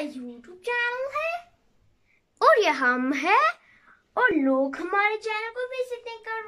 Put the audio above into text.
हमारा YouTube channel है, और ये हम है, और लोग हमारे चैनल को विजिटिंग कर